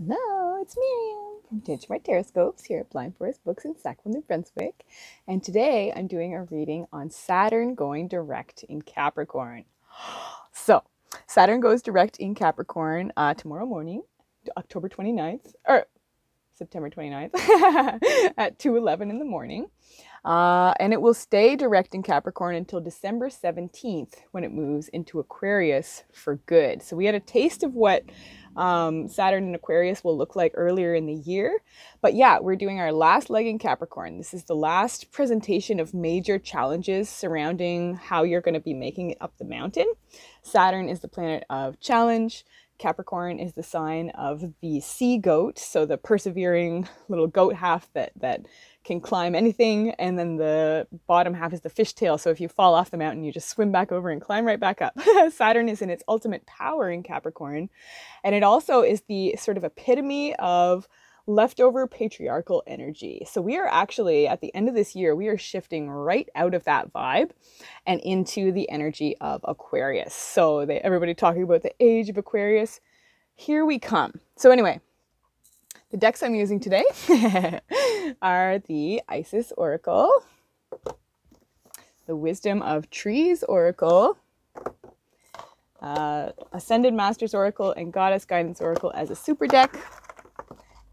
Hello, it's Miriam from Tantramar Tarotscopes here at Blind Forest Books in Sackville, New Brunswick. And today I'm doing a reading on Saturn going direct in Capricorn. So, Saturn goes direct in Capricorn uh, tomorrow morning, October 29th, or September 29th at 2.11 in the morning. Uh, and it will stay direct in Capricorn until December 17th when it moves into Aquarius for good. So we had a taste of what um, Saturn in Aquarius will look like earlier in the year. But yeah, we're doing our last leg in Capricorn. This is the last presentation of major challenges surrounding how you're going to be making it up the mountain. Saturn is the planet of challenge. Capricorn is the sign of the sea goat, so the persevering little goat half that that can climb anything, and then the bottom half is the fishtail. So if you fall off the mountain, you just swim back over and climb right back up. Saturn is in its ultimate power in Capricorn, and it also is the sort of epitome of leftover patriarchal energy. So we are actually at the end of this year, we are shifting right out of that vibe and into the energy of Aquarius. So they, everybody talking about the age of Aquarius, here we come. So anyway, the decks I'm using today are the Isis Oracle, the Wisdom of Trees Oracle, uh, Ascended Masters Oracle, and Goddess Guidance Oracle as a super deck,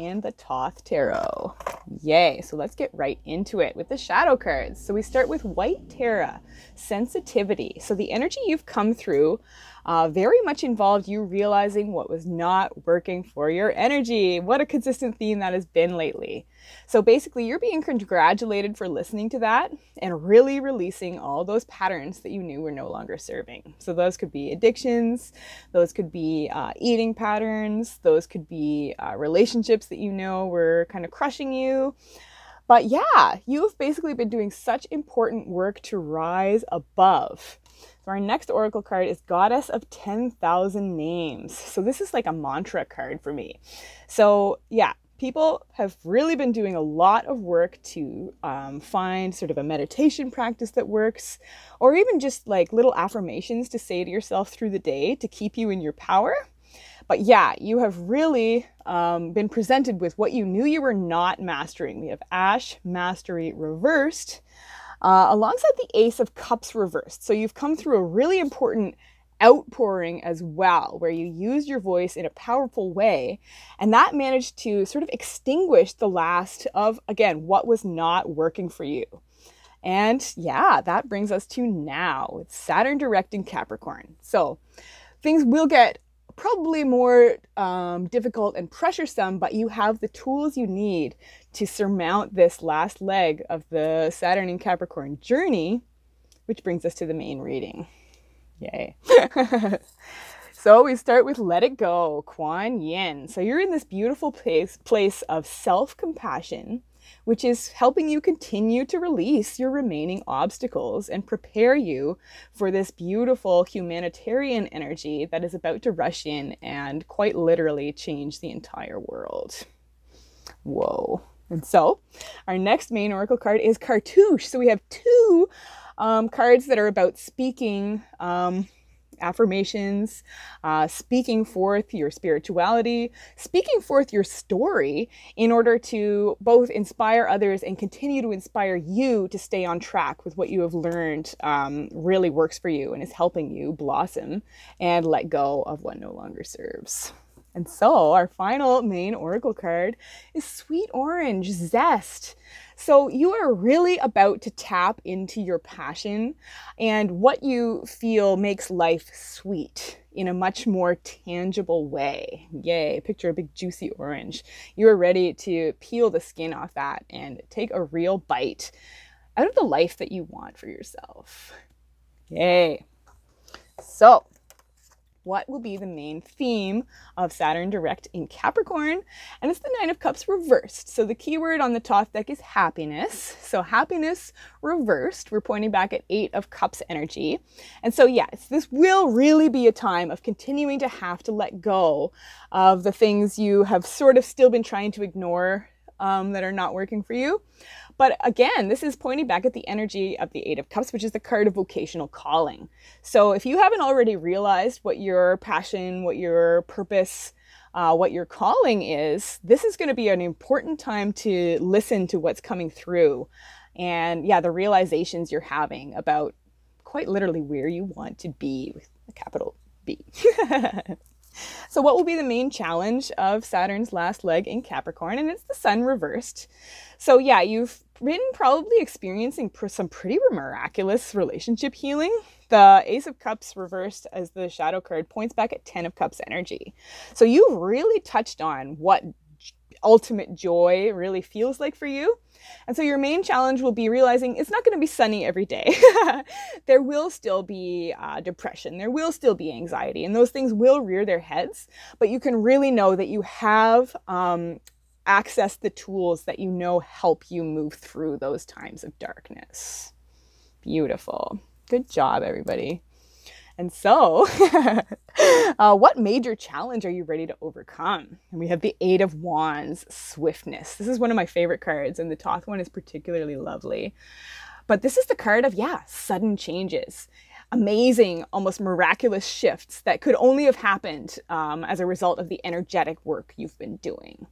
and the Thoth Tarot. Yay! So let's get right into it with the shadow cards. So we start with White Tara, sensitivity. So the energy you've come through uh, very much involved you realizing what was not working for your energy. What a consistent theme that has been lately. So basically, you're being congratulated for listening to that and really releasing all those patterns that you knew were no longer serving. So those could be addictions, those could be uh, eating patterns, those could be uh, relationships that you know were kind of crushing you. But yeah, you've basically been doing such important work to rise above. Our next oracle card is Goddess of 10,000 Names. So this is like a mantra card for me. So yeah, people have really been doing a lot of work to um, find sort of a meditation practice that works, or even just like little affirmations to say to yourself through the day to keep you in your power. But yeah, you have really um, been presented with what you knew you were not mastering. We have Ash Mastery reversed uh, alongside the Ace of Cups reversed. So you've come through a really important outpouring as well, where you use your voice in a powerful way. And that managed to sort of extinguish the last of, again, what was not working for you. And yeah, that brings us to now with Saturn directing Capricorn. So things will get probably more um, difficult and pressuresome, but you have the tools you need to surmount this last leg of the Saturn and Capricorn journey, which brings us to the main reading. Yay. so we start with Let It Go, Kuan Yin. So you're in this beautiful place, place of self compassion which is helping you continue to release your remaining obstacles and prepare you for this beautiful humanitarian energy that is about to rush in and quite literally change the entire world. Whoa. And so, our next main oracle card is Cartouche. So, we have two um, cards that are about speaking. Um, affirmations, uh, speaking forth your spirituality, speaking forth your story in order to both inspire others and continue to inspire you to stay on track with what you have learned um, really works for you and is helping you blossom and let go of what no longer serves. And so, our final main oracle card is Sweet Orange Zest. So, you are really about to tap into your passion and what you feel makes life sweet in a much more tangible way. Yay, picture a big juicy orange. You are ready to peel the skin off that and take a real bite out of the life that you want for yourself. Yay. So, what will be the main theme of Saturn direct in Capricorn. And it's the Nine of Cups reversed. So the keyword on the Thoth deck is happiness. So happiness reversed. We're pointing back at Eight of Cups energy. And so, yes, this will really be a time of continuing to have to let go of the things you have sort of still been trying to ignore um, that are not working for you. But again, this is pointing back at the energy of the Eight of Cups, which is the card of vocational calling. So if you haven't already realized what your passion, what your purpose uh, what your calling is, this is going to be an important time to listen to what's coming through. And yeah, the realizations you're having about quite literally where you want to be with a capital B. so, what will be the main challenge of Saturn's last leg in Capricorn? And it's the sun reversed. So, yeah, you've been probably experiencing some pretty miraculous relationship healing. The Ace of Cups reversed as the shadow card points back at Ten of Cups energy. So, you've really touched on what ultimate joy really feels like for you. And so your main challenge will be realizing it's not going to be sunny every day. there will still be uh, depression, there will still be anxiety, and those things will rear their heads. But you can really know that you have um, access the tools that you know help you move through those times of darkness. Beautiful. Good job, everybody. And so, uh, what major challenge are you ready to overcome? And we have the Eight of Wands, Swiftness. This is one of my favorite cards, and the Thoth one is particularly lovely. But this is the card of, yeah, sudden changes amazing, almost miraculous shifts that could only have happened um, as a result of the energetic work you've been doing.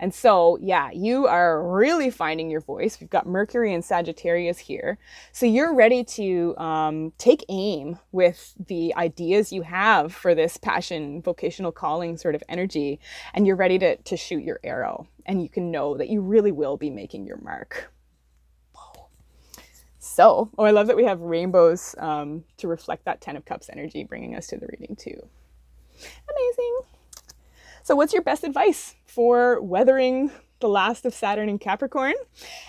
And so, yeah, you are really finding your voice. We've got Mercury and Sagittarius here. So you're ready to um, take aim with the ideas you have for this passion, vocational calling sort of energy, and you're ready to, to shoot your arrow. And you can know that you really will be making your mark. So, oh, I love that we have rainbows um, to reflect that Ten of Cups energy, bringing us to the reading too. Amazing. So, what's your best advice for weathering the last of Saturn in Capricorn?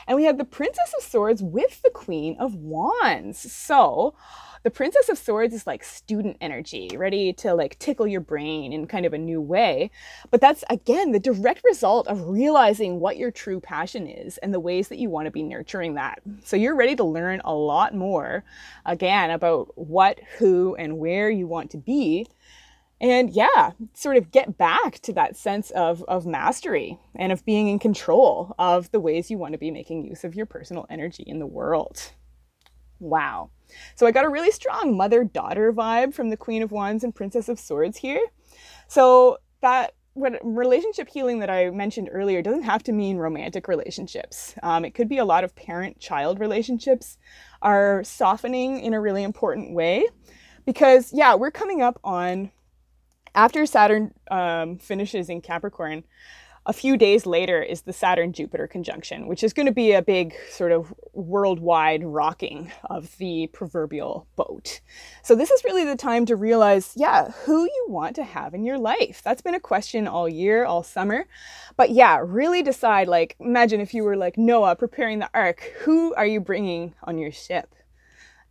And we have the Princess of Swords with the Queen of Wands. So, the Princess of Swords is like student energy, ready to like tickle your brain in kind of a new way. But that's again the direct result of realizing what your true passion is and the ways that you want to be nurturing that. So you're ready to learn a lot more again about what, who, and where you want to be and yeah sort of get back to that sense of, of mastery and of being in control of the ways you want to be making use of your personal energy in the world wow so I got a really strong mother daughter vibe from the Queen of Wands and Princess of Swords here. So that what relationship healing that I mentioned earlier doesn't have to mean romantic relationships. Um, it could be a lot of parent child relationships are softening in a really important way because, yeah, we're coming up on after Saturn um, finishes in Capricorn a few days later is the Saturn Jupiter conjunction, which is going to be a big sort of worldwide rocking of the proverbial boat. So, this is really the time to realize, yeah, who you want to have in your life. That's been a question all year, all summer. But yeah, really decide like, imagine if you were like Noah preparing the ark, who are you bringing on your ship?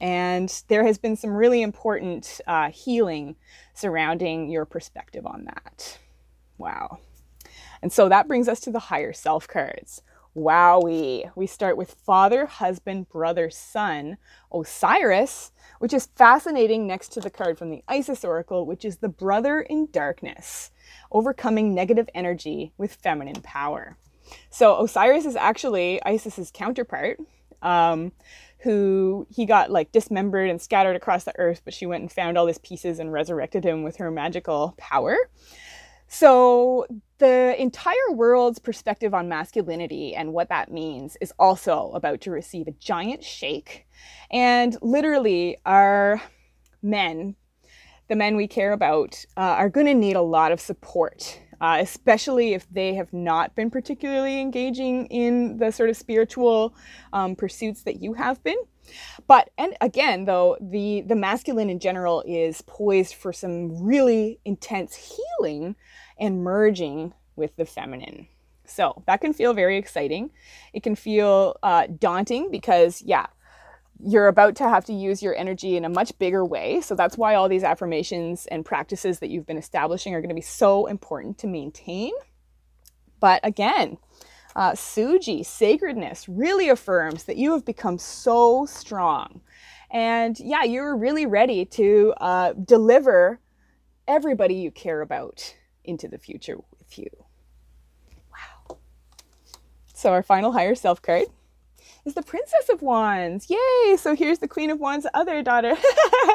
And there has been some really important uh, healing surrounding your perspective on that. Wow. And so that brings us to the higher self cards. Wowie. We start with father, husband, brother, son, Osiris, which is fascinating next to the card from the Isis Oracle, which is the brother in darkness, overcoming negative energy with feminine power. So Osiris is actually Isis's counterpart, um, who he got like dismembered and scattered across the earth, but she went and found all his pieces and resurrected him with her magical power. So, the entire world's perspective on masculinity and what that means is also about to receive a giant shake. And literally, our men, the men we care about, uh, are going to need a lot of support, uh, especially if they have not been particularly engaging in the sort of spiritual um, pursuits that you have been. But and again, though the the masculine in general is poised for some really intense healing and merging with the feminine. So that can feel very exciting. It can feel uh, daunting because, yeah, you're about to have to use your energy in a much bigger way. So that's why all these affirmations and practices that you've been establishing are going to be so important to maintain. But again, uh, Suji, sacredness, really affirms that you have become so strong. And yeah, you're really ready to uh, deliver everybody you care about into the future with you. Wow. So our final higher self card is the Princess of Wands. Yay! So here's the Queen of Wands' other daughter.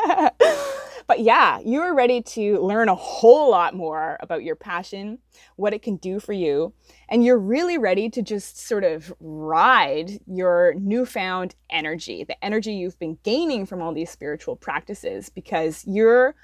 but yeah, you are ready to learn a whole lot more about your passion, what it can do for you, and you're really ready to just sort of ride your newfound energy, the energy you've been gaining from all these spiritual practices, because your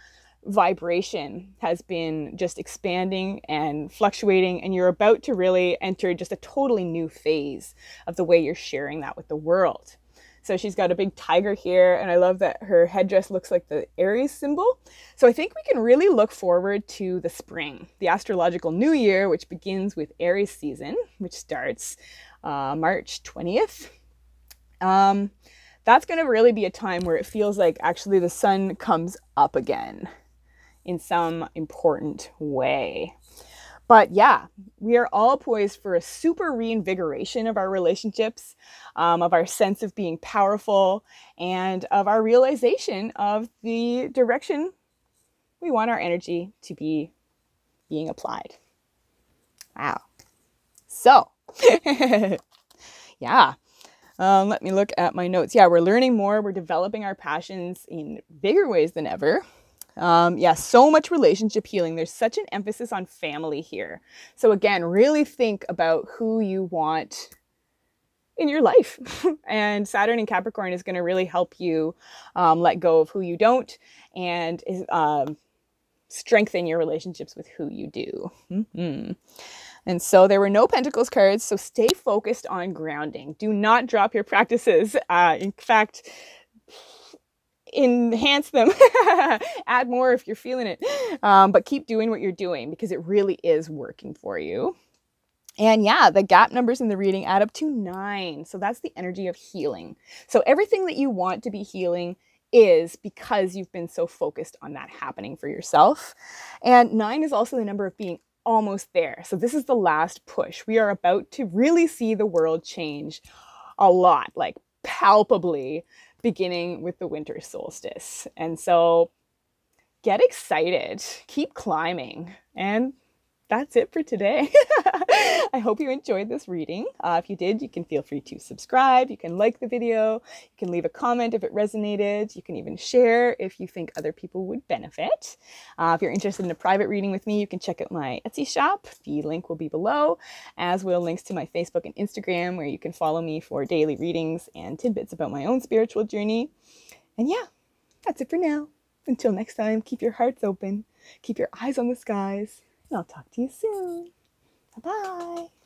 vibration has been just expanding and fluctuating, and you're about to really enter just a totally new phase of the way you're sharing that with the world. So she's got a big tiger here, and I love that her headdress looks like the Aries symbol. So I think we can really look forward to the spring, the astrological new year, which begins with Aries season, which starts uh, March 20th. Um, that's going to really be a time where it feels like actually the sun comes up again in some important way. But yeah, we are all poised for a super reinvigoration of our relationships, um, of our sense of being powerful, and of our realization of the direction we want our energy to be being applied. Wow. So, yeah. Um, let me look at my notes. Yeah, we're learning more. We're developing our passions in bigger ways than ever. Um, yeah, so much relationship healing. There's such an emphasis on family here. So, again, really think about who you want in your life. and Saturn in Capricorn is going to really help you um, let go of who you don't and um, strengthen your relationships with who you do. Mm-hmm. And so there were no Pentacles cards, so stay focused on grounding. Do not drop your practices. Uh, in fact, enhance them, add more if you're feeling it. Um, but keep doing what you're doing because it really is working for you. And yeah, the gap numbers in the reading add up to nine. So that's the energy of healing. So everything that you want to be healing is because you've been so focused on that happening for yourself. And nine is also the number of being almost there. So this is the last push. We are about to really see the world change a lot, like palpably beginning with the winter solstice. And so get excited, keep climbing, and that's it for today. I hope you enjoyed this reading. Uh, if you did, you can feel free to subscribe. You can like the video. You can leave a comment if it resonated. You can even share if you think other people would benefit. Uh, if you're interested in a private reading with me, you can check out my Etsy shop. The link will be below, as will links to my Facebook and Instagram, where you can follow me for daily readings and tidbits about my own spiritual journey. And yeah, that's it for now. Until next time, keep your hearts open, keep your eyes on the skies, I'll talk to you soon. Bye bye.